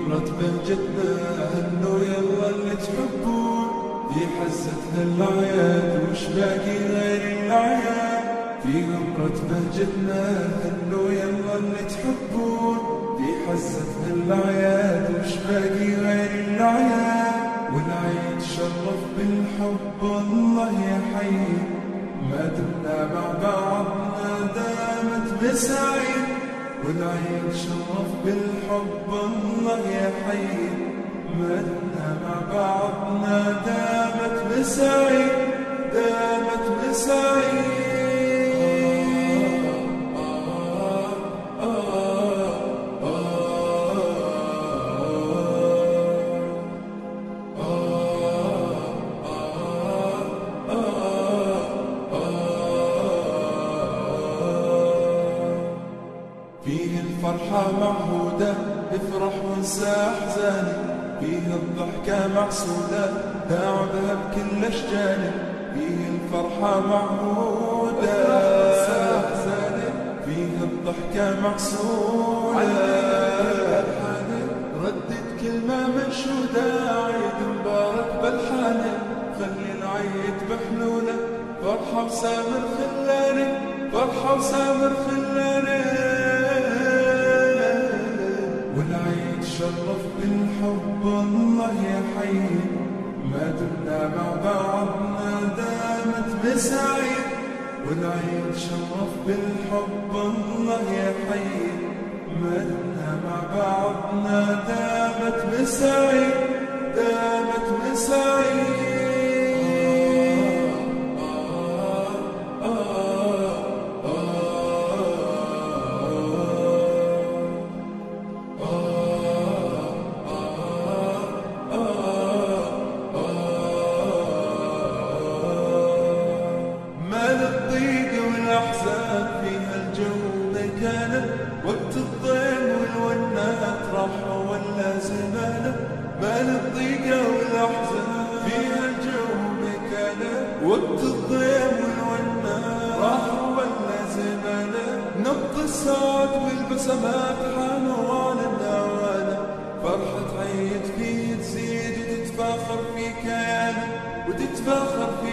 بهجتنا هنوا يلا اللي تحبون في حزتنا الأعياد وش باقي غير الأعياد في غمرة بهجتنا هنوا يلا اللي تحبون في حزتنا الأعياد وش باقي غير الأعياد والعيد شرف بالحب الله يحيي ما دمنا مع بعضنا دامت بسعيد. والعيد شرف بالحب الله يحيي ما دمنا مع بعضنا دامت بسعيد فيه الفرحة معهودة افرح وانسى أحزاني فيه الضحكة معسولة داعبها بكل أشجاني. فيه الفرحة معهودة فيه الضحكة معسولة ردد كلمة منشودة عيد مبارك بالحانة خلي العيد بحلولة فرحة وسامر خلاني فرحة وسامر خلاني. بالحب الله يحيي ما دمنا مع بعضنا دامت بسعيد والعيد شرف بالحب الله يحيي ما دمنا مع بعضنا دامت بسعيد. دامت وقت الضيم والونات راحة ولا زمانه نبض الساعات والبسمات حانوان النوانه فرحة عيد فيه تزيد وتتفاخر في كيانه وتتفاخر في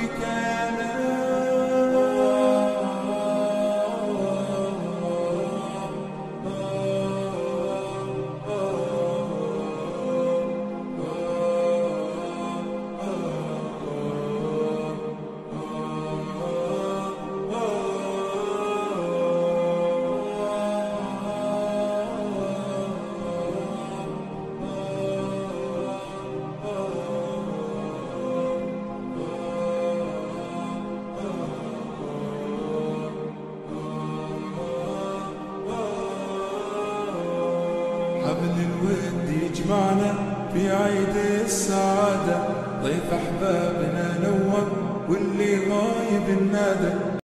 حبل الود يجمعنا في عيد السعادة. ضيف أحبابنا نور واللي غايب النادى